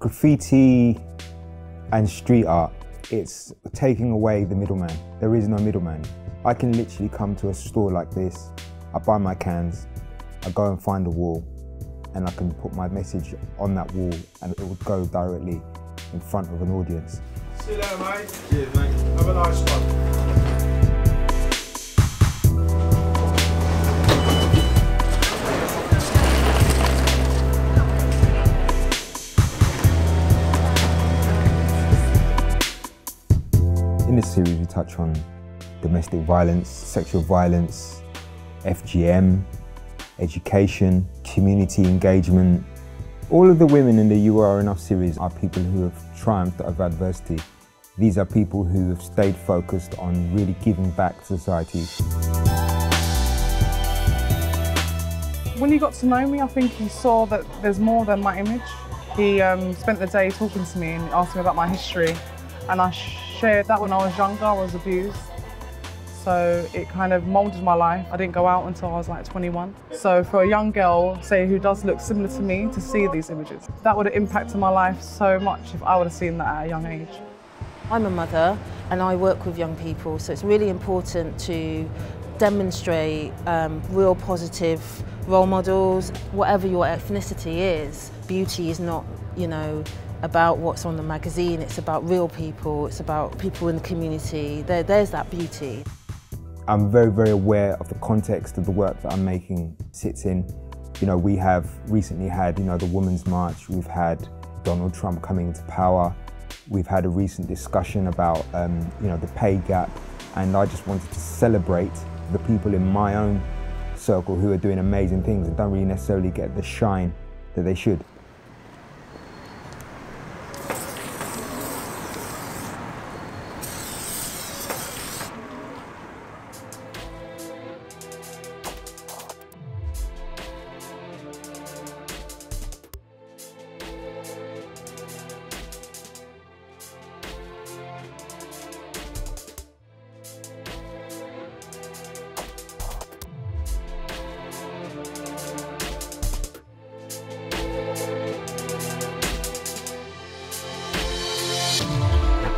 Graffiti and street art, it's taking away the middleman. There is no middleman. I can literally come to a store like this, I buy my cans, I go and find a wall, and I can put my message on that wall and it would go directly in front of an audience. See you later, mate. Cheers, mate. Have a nice one. Series, we touch on domestic violence, sexual violence, FGM, education, community engagement. All of the women in the You Are Enough series are people who have triumphed over adversity. These are people who have stayed focused on really giving back to society. When he got to know me, I think he saw that there's more than my image. He um, spent the day talking to me and asking about my history, and I shared that when I was younger, I was abused. So it kind of molded my life. I didn't go out until I was like 21. So for a young girl, say, who does look similar to me, to see these images, that would have impacted my life so much if I would have seen that at a young age. I'm a mother and I work with young people, so it's really important to demonstrate um, real positive role models, whatever your ethnicity is. Beauty is not, you know, about what's on the magazine, it's about real people, it's about people in the community. There, there's that beauty. I'm very, very aware of the context of the work that I'm making sits in. You know, we have recently had, you know, the Women's March, we've had Donald Trump coming into power, we've had a recent discussion about, um, you know, the pay gap, and I just wanted to celebrate the people in my own circle who are doing amazing things and don't really necessarily get the shine that they should.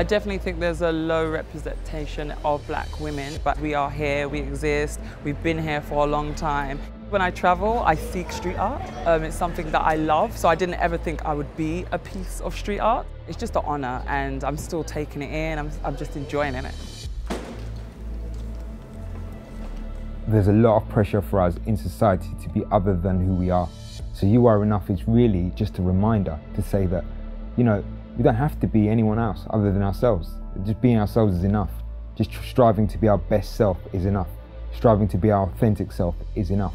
I definitely think there's a low representation of black women, but we are here, we exist, we've been here for a long time. When I travel, I seek street art. Um, it's something that I love, so I didn't ever think I would be a piece of street art. It's just an honor, and I'm still taking it in, I'm, I'm just enjoying it. There's a lot of pressure for us in society to be other than who we are. So You Are Enough is really just a reminder to say that, you know, we don't have to be anyone else other than ourselves. Just being ourselves is enough. Just striving to be our best self is enough. Striving to be our authentic self is enough.